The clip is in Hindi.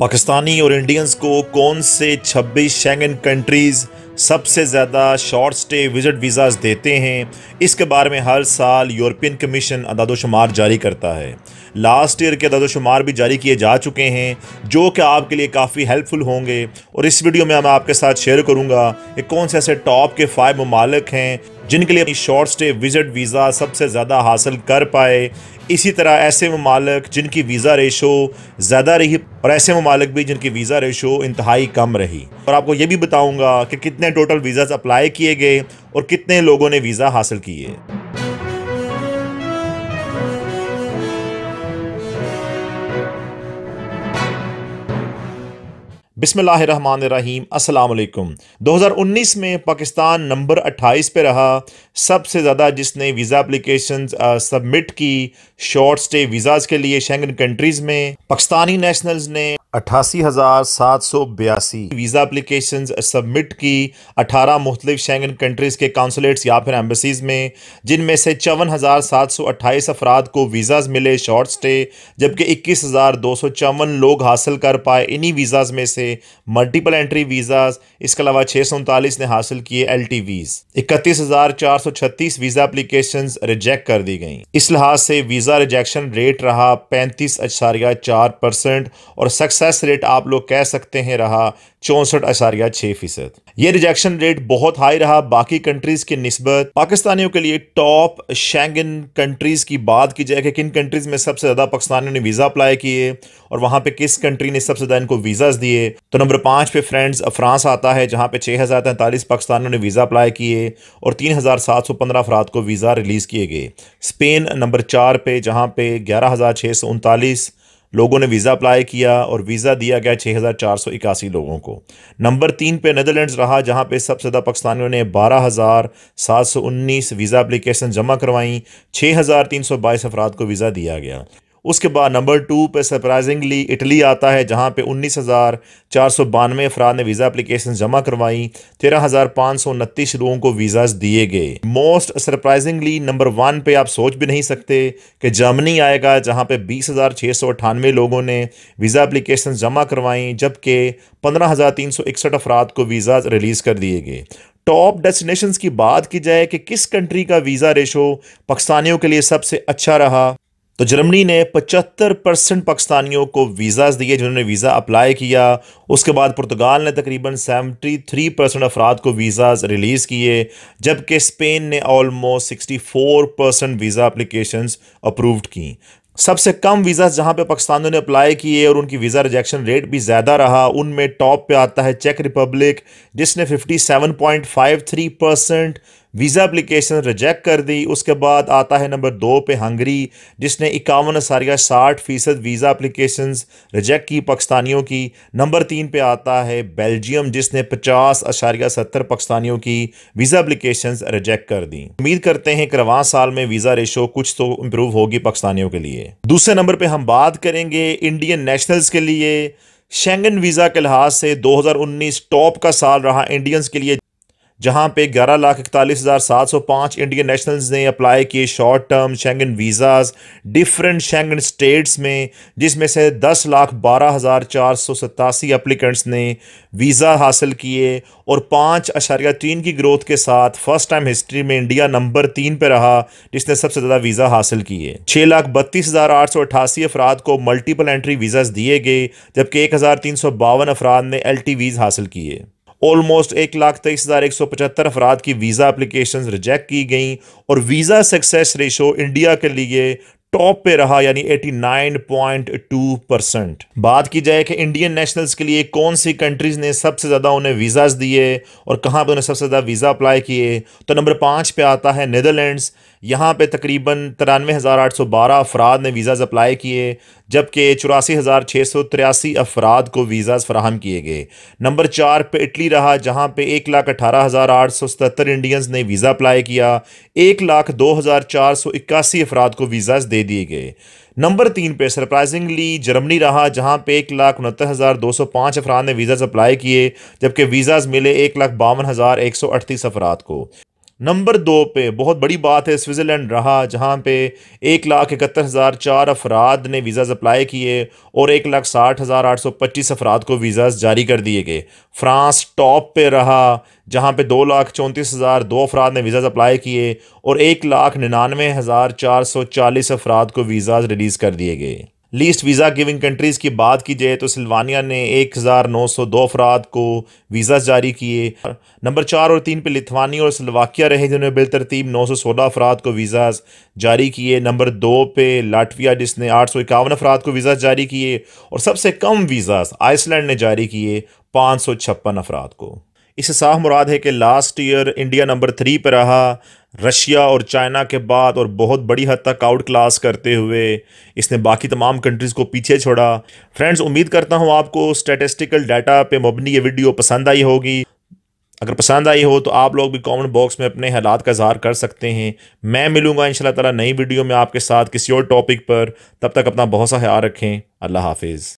पाकिस्तानी और इंडियंस को कौन से 26 शेंगन कंट्रीज़ सबसे ज़्यादा शॉर्ट स्टे विज़िट वीज़ाज़ देते हैं, इसके बारे में हर साल यूरोपियन कमीशन अदादोशुमार जारी करता है। लास्ट ईयर के अदादोशुमार भी जारी किए जा चुके हैं, जो कि आपके लिए काफ़ी हेल्पफुल होंगे। और इस वीडियो में मैं आपके साथ शेयर करूँगा कि कौन से ऐसे टॉप के फाइव ममालिक हैं जिनके लिए अपनी शॉर्ट स्टे विज़िट वीज़ा सबसे ज़्यादा हासिल कर पाए। इसी तरह ऐसे ममालक जिनकी वीज़ा रेशो ज़्यादा रही और ऐसे ममालक भी जिनकी वीज़ा रेशो इंतहाई कम रही। और आपको ये भी बताऊँगा कि कितने टोटल वीज़ा अप्लाई किए गए और कितने लोगों ने वीज़ा हासिल किए। बिसमीम अस्सलाम 2019 में पाकिस्तान नंबर 28 पे रहा। सबसे ज़्यादा जिसने वीज़ा अप्लीकेशन सबमिट की शॉर्ट स्टे वीज़ाज़ के लिए शेंगन कंट्रीज़ में, पाकिस्तानी नेशनल्स ने अट्ठासी हज़ार सात सौ बयासी। वीज़ा अप्लीकेशन सबमिट की। अठारह मुख्तलिफ़ शेंगन कंट्रीज़ के काउंसलेट्स या फिर एम्बसीज़ में, जिनमें से चौवन हज़ार सात सौ अट्ठाईस अफराद को वीज़ाज़ मिले शॉर्ट स्टे जबकि इक्कीस हज़ार दो सौ चौवन लोग हासिल कर पाए इन्हीं वीज़ाज़ में से मल्टीपल एंट्री वीज़ाज़। इसके अलावा छः सौ उनतालीस ने हासिल किए एल टी वीज़ इकतीस हज़ार चार सौ छत्तीस वीज़ा अप्लीकेशन रिजेक्ट कर दी गई। इस लिहाज से वीज़ा रिजेक्शन रेट रहा पैंतीस अशारिया चार परसेंट और सक्सेस सक्सेस रेट आप लोग कह सकते हैं रहा चौंसठ अशारिया छः फ़ीसद। ये रिजेक्शन रेट बहुत हाई रहा, बाकी कंट्रीज़ की नस्बत। पाकिस्तानियों के लिए टॉप शेंगन कंट्रीज़ की बात की जाए कि किन कंट्रीज़ में सबसे ज़्यादा पाकिस्तानियों ने वीज़ा अप्लाई किए और वहाँ पे किस कंट्री ने सबसे ज़्यादा इनको वीज़ाज दिए। तो नंबर पाँच पे फ्रेंड्स फ्रांस आता है, जहाँ पे छः हज़ार तैंतालीस पाकिस्तानियों ने वीज़ा अप्लाई किए और तीन हज़ार सात सौ पंद्रह अफराद को वीज़ा रिलीज़ किए गए। स्पेन नंबर चार पे, जहाँ पे ग्यारह हज़ार छः सौ उनतालीस लोगों ने वीज़ा अप्लाई किया और वीज़ा दिया गया छः हज़ार चार सौ इक्यासी लोगों को। नंबर तीन पे नदरलैंड्स रहा, जहाँ पे सबसे ज़्यादा पाकिस्तानियों ने बारह हज़ार सात सौ उन्नीस वीज़ा अप्लीकेशन जमा करवाई छः हज़ार तीन सौ बाईस अफराद को वीज़ा दिया गया। उसके बाद नंबर टू पे सरप्राइजिंगली इटली आता है, जहाँ पे उन्नीस हज़ार चार सौ बानवे अफराद ने वीज़ा अप्लीकेशन जमा करवाई, तेरह हज़ार पाँच सौ उनतीस लोगों को वीज़ाज दिए गए। मोस्ट सरप्राइजिंगली नंबर वन पे आप सोच भी नहीं सकते कि जर्मनी आएगा, जहाँ पे बीस हज़ार छः सौ अठानवे लोगों ने वीज़ा अप्लीकेशन जमा करवाई, जबकि पंद्रह हज़ार तीन सौ इकसठ अफराद को वीज़ाज रिलीज़ कर दिए गए। टॉप डेस्टिनेशंस की बात की जाए कि किस कंट्री का वीज़ा रेशो पाकिस्तानियों के लिए सबसे अच्छा रहा? तो जर्मनी ने 75 परसेंट पाकिस्तानियों को वीज़ाज दिए जिन्होंने वीज़ा अप्लाई किया। उसके बाद पुर्तगाल ने तकरीबन 73 परसेंट अफराद को वीज़ाज रिलीज़ किए, जबकि स्पेन ने almost 64 percent visa applications approved की। सबसे कम वीज़ा जहाँ पे पाकिस्तानियों ने अप्लाई किए और उनकी वीज़ा रिजेक्शन रेट भी ज़्यादा रहा, उनमें टॉप पे आता है चेक रिपब्लिक, जिसने 57.53 परसेंट वीज़ा अप्लीकेशन रिजेक्ट कर दी। उसके बाद आता है नंबर दो पे हंगरी, जिसने इक्यावन असारिया साठ फ़ीसद वीज़ा अप्लीकेशन रिजेक्ट की पाकिस्तानियों की। नंबर तीन पे आता है बेल्जियम जिसने पचास अशारिया सत्तर पाकिस्तानियों की वीज़ा अप्लीकेशन रिजेक्ट कर दी। उम्मीद करते हैं कि रवान साल में वीज़ा रेशो कुछ तो इम्प्रूव होगी पाकिस्तानियों के लिए। दूसरे नंबर पर हम बात करेंगे इंडियन नेशनल्स के लिए। शेंगन वीज़ा के लिहाज से 2019 टॉप का साल रहा इंडियंस के लिए। जहाँ पे ग्यारह लाख इकतालीस हज़ार सात सौ पाँच इंडियन नेशनल्स ने अप्लाई किए short term Schengen visas different Schengen states में, जिसमें से दस लाख बारह हज़ार चार सौ सतासी अप्लीकेंट्स ने वीज़ा हासिल किए और पाँच अशारिया तीन की ग्रोथ के साथ फ़र्स्ट टाइम हिस्ट्री में इंडिया नंबर तीन पर रहा, जिसने सबसे ज़्यादा वीज़ा हासिल किए। छः लाख बत्तीस हज़ार आठ सौ अठासी अफराद को मल्टीपल एंट्री वीज़ाज़ दिए गए, जबकि एक हज़ार तीन सौ बावन अफराद ने एल टी वीज़ हासिल किए। ऑलमोस्ट एक लाख तेईस हज़ार एक सौ पचहत्तर अफराद की वीज़ा अप्लीकेशन रिजेक्ट की गई और वीज़ा सक्सेस रेशो इंडिया के लिए टॉप पे रहा, यानी 89.2 परसेंट। बात की जाए कि इंडियन नेशनल्स के लिए कौन सी कंट्रीज़ ने सबसे ज़्यादा उन्हें वीज़ाज दिए और कहाँ पे उन्हें सबसे ज़्यादा वीज़ा अप्लाई किए तो नंबर पाँच पे आता है नीदरलैंड्स। यहाँ पे तकरीबन तिरानवे हज़ार आठ सौ बारह अफराद ने वीज़ाज अप्लाई किए, जबकि चौरासी हज़ार छः सौ तिरासी अफराद को वीज़ाज फराहम किए गए। नंबर चार पे इटली रहा, जहाँ पे एक लाख अठारह हज़ार आठ सौ सतर इंडियंस ने वीज़ा अप्लाई किया, एक लाख दो हज़ार चार सौ इक्यासी अफराद को वीज़ाज दे दिए गए। नंबर तीन पे सरप्राइजिंगली जर्मनी रहा, जहाँ पे एक लाख उनहत्तर हज़ार दो सौ पाँच अफराद ने वीज़ा अप्लाई किए, जबकि वीज़ाज मिले एक लाख बावन हज़ार एक सौ अड़तीस अफराद को। नंबर दो पे बहुत बड़ी बात है, स्विट्ज़रलैंड रहा, जहाँ पे एक लाख इकहत्तर हज़ार चार अफराद ने वीज़ाज़ अप्लाई किए और एक लाख साठ हज़ार आठ सौ पच्चीस अफराद को वीज़ाज़ जारी कर दिए गए। फ्रांस टॉप पे रहा, जहाँ पे दो लाख चौंतीस हज़ार दो अफराद ने वीज़ाज़ अप्लाई किए और एक लाख निन्यानवे हज़ार चार सौ चालीस अफराद को वीज़ाज़ रिलीज़ कर दिए गए। लीस्ट वीज़ा गिविंग कंट्रीज़ की बात की जाए तो सिल्वानिया ने एक हज़ार नौ सौ दो अफराद को वीज़ा जारी किए। नंबर चार और तीन पे लिथवानी और सलवाकिया रहे, जिन्होंने बिलतरतीब नौ सौ सोलह अफराद को वीज़ा जारी किए। नंबर दो पे लाटविया, जिसने आठ सौ इक्यावन अफराद को वीज़ा जारी किए और सबसे कम वीज़ा आइसलैंड ने जारी किए, पाँच सौ छप्पन अफराद को। इससे साफ़ मुराद है कि last year India number three पर रहा। रशिया और चाइना के बाद और बहुत बड़ी हद तक आउट क्लास करते हुए इसने बाकी तमाम कंट्रीज़ को पीछे छोड़ा। फ्रेंड्स उम्मीद करता हूँ आपको स्टेटिस्टिकल डाटा पे मबनी ये वीडियो पसंद आई होगी। अगर पसंद आई हो तो आप लोग भी कमेंट बॉक्स में अपने हालात का इजहार कर सकते हैं। मैं मिलूँगा इन ताला नई वीडियो में आपके साथ किसी और टॉपिक पर। तब तक अपना बहुत सा ख्याल रखें। अल्लाह हाफिज़।